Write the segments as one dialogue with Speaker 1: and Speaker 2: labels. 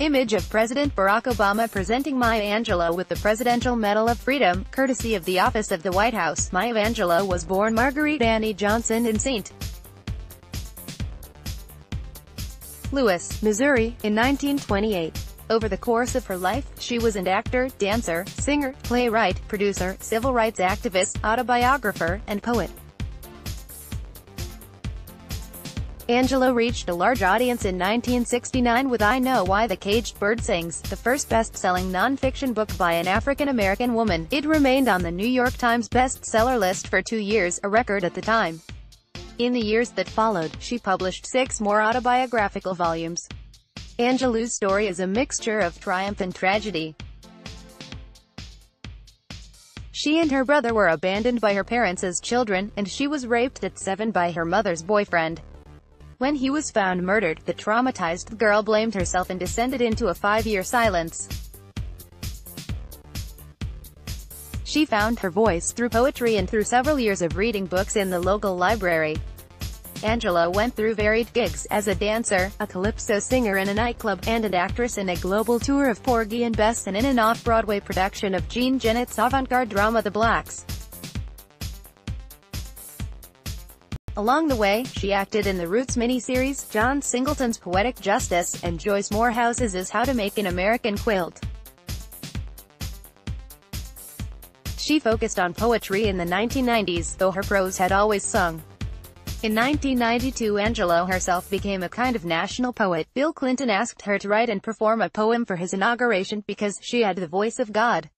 Speaker 1: Image of President Barack Obama presenting Maya Angelou with the Presidential Medal of Freedom, courtesy of the Office of the White House. Maya Angelou was born Marguerite Annie Johnson in St. Louis, Missouri, in 1928. Over the course of her life, she was an actor, dancer, singer, playwright, producer, civil rights activist, autobiographer, and poet. Angelou reached a large audience in 1969 with I Know Why the Caged Bird Sings, the first best-selling non-fiction book by an African-American woman. It remained on the New York Times bestseller list for two years, a record at the time. In the years that followed, she published six more autobiographical volumes. Angelou's story is a mixture of triumph and tragedy. She and her brother were abandoned by her parents as children, and she was raped at seven by her mother's boyfriend. When he was found murdered, the traumatized girl blamed herself and descended into a five-year silence. She found her voice through poetry and through several years of reading books in the local library. Angelou went through varied gigs, as a dancer, a calypso singer in a nightclub, and an actress in a global tour of Porgy and Bess and in an off-Broadway production of Jean Genet's avant-garde drama The Blacks. Along the way, she acted in the Roots miniseries, John Singleton's Poetic Justice, and Joyce Moorhouse's Is How to Make an American Quilt. She focused on poetry in the 1990s, though her prose had always sung. In 1992 Angelou herself became a kind of national poet. Bill Clinton asked her to write and perform a poem for his inauguration, because she had the voice of God.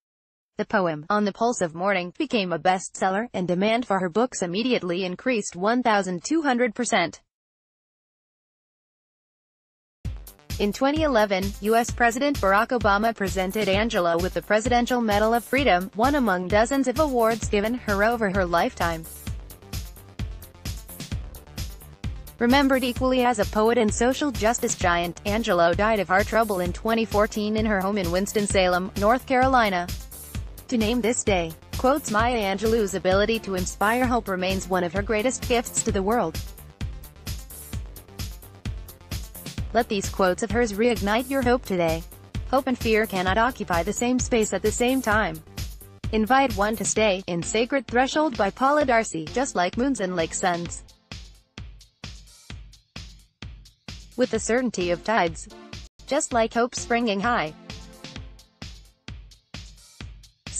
Speaker 1: The poem, On the Pulse of Morning, became a bestseller, and demand for her books immediately increased 1,200%. In 2011, U.S. President Barack Obama presented Angelou with the Presidential Medal of Freedom, one among dozens of awards given her over her lifetime. Remembered equally as a poet and social justice giant, Angelou died of heart trouble in 2014 in her home in Winston-Salem, North Carolina to name this day. Quotes Maya Angelou's ability to inspire hope remains one of her greatest gifts to the world. Let these quotes of hers reignite your hope today. Hope and fear cannot occupy the same space at the same time. Invite one to stay, in Sacred Threshold by Paula D'Arcy, just like moons and like suns. With the certainty of tides. Just like hope springing high.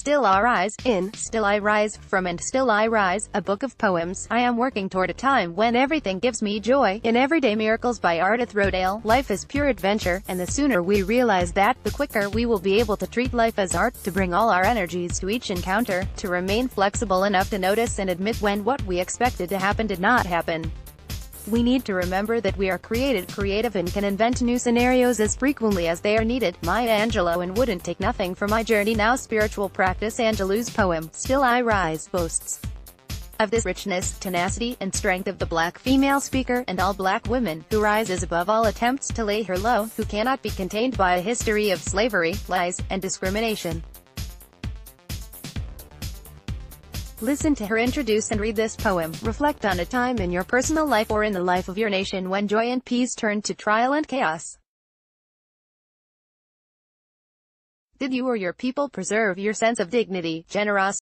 Speaker 1: Still I Rise, in, Still I Rise, from and Still I Rise, a book of poems, I am working toward a time when everything gives me joy, in Everyday Miracles by Ardath Rodale, life is pure adventure, and the sooner we realize that, the quicker we will be able to treat life as art, to bring all our energies to each encounter, to remain flexible enough to notice and admit when what we expected to happen did not happen. We need to remember that we are created creative and can invent new scenarios as frequently as they are needed. Maya Angelou and wouldn't take nothing for my journey now spiritual practice Angelou's poem, Still I Rise, boasts of this richness, tenacity, and strength of the black female speaker, and all black women, who rises above all attempts to lay her low, who cannot be contained by a history of slavery, lies, and discrimination. Listen to her introduce and read this poem. Reflect on a time in your personal life or in the life of your nation when joy and peace turned to trial and chaos. Did you or your people preserve your sense of dignity, generosity,